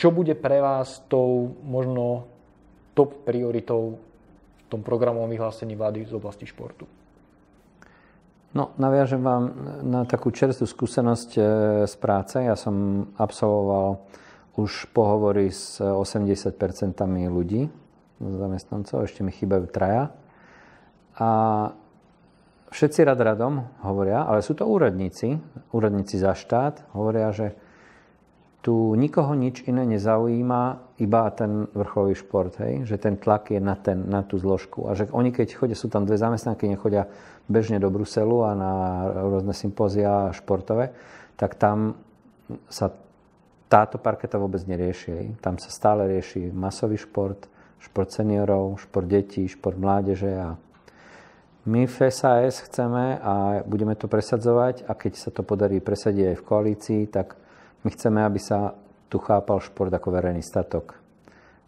čo bude pre vás tou možno top prioritou v tom programovom vyhlásení vlády z oblasti športu? No, naviažem vám na takú čerstvú skúsenosť e, z práce. Ja som absolvoval už pohovory s 80% ľudí, zamestnancov, ešte mi chýbajú traja. A všetci rad radom hovoria, ale sú to úradníci, úradníci za štát, hovoria, že tu nikoho nič iné nezaujíma, iba ten vrcholový šport, hej? že ten tlak je na, ten, na tú zložku. A že oni, keď chodia, sú tam dve zamestnanky, nechodia bežne do Bruselu a na rôzne sympózia športové, tak tam sa táto parketa vôbec nerieši. Hej? Tam sa stále rieši masový šport, šport seniorov, šport detí, šport mládeže a my v SAS chceme a budeme to presadzovať a keď sa to podarí presadiť aj v koalícii, tak my chceme, aby sa tu chápal šport ako verejný statok.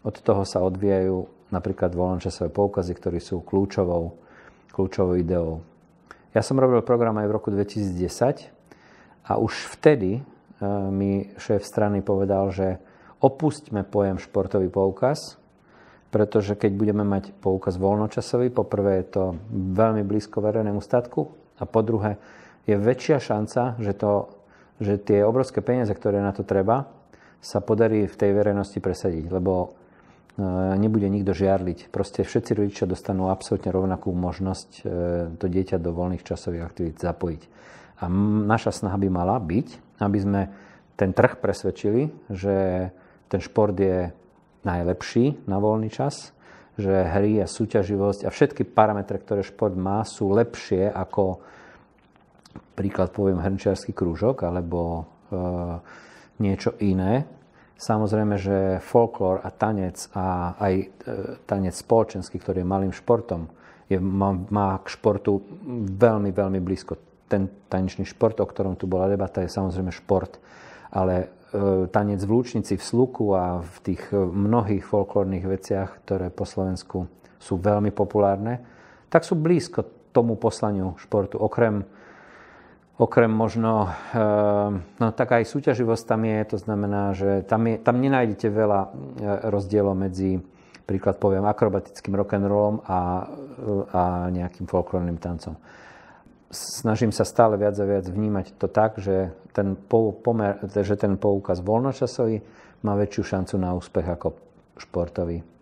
Od toho sa odvíjajú napríklad voľnočasové poukazy, ktorí sú kľúčovou, kľúčovou ideou. Ja som robil program aj v roku 2010 a už vtedy e, mi šéf strany povedal, že opustíme pojem športový poukaz, pretože keď budeme mať poukaz voľnočasový, poprvé je to veľmi blízko verejnému statku a po druhé je väčšia šanca, že to že tie obrovské peniaze, ktoré na to treba, sa podarí v tej verejnosti presadiť, lebo e, nebude nikto žiarliť. Proste všetci rodičia dostanú absolútne rovnakú možnosť e, to dieťa do voľných časových aktivít zapojiť. A naša snaha by mala byť, aby sme ten trh presvedčili, že ten šport je najlepší na voľný čas, že hry a súťaživosť a všetky parametre, ktoré šport má, sú lepšie ako príklad poviem hrnčiarsky krúžok alebo e, niečo iné. Samozrejme, že folklór a tanec a aj e, tanec spoločenský, ktorý je malým športom, je, má, má k športu veľmi, veľmi blízko. Ten tanečný šport, o ktorom tu bola debata, je samozrejme šport, ale e, tanec v Lúčnici, v Sluku a v tých mnohých folklórnych veciach, ktoré po Slovensku sú veľmi populárne, tak sú blízko tomu poslaniu športu. Okrem Okrem možno, eh, no tak aj súťaživosť tam je, to znamená, že tam, je, tam nenájdete veľa eh, rozdielov medzi, príklad poviem, akrobatickým rock'n'rollom a, a nejakým folklórnym tancom. Snažím sa stále viac a viac vnímať to tak, že ten, pomer, že ten poukaz voľnočasový má väčšiu šancu na úspech ako športový.